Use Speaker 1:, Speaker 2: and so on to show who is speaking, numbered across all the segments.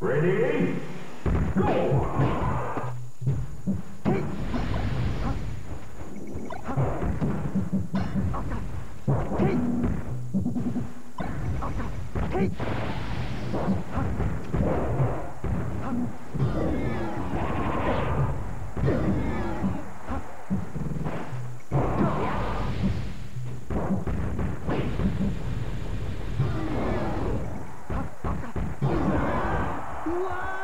Speaker 1: Ready? Go! Hey! Wow!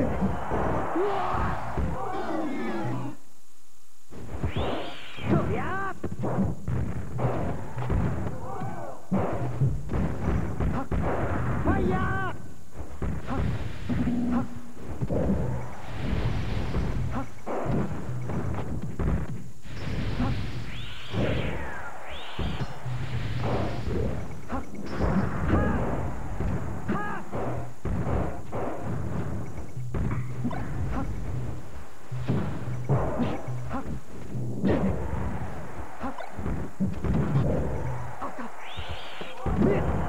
Speaker 2: Nossa! 不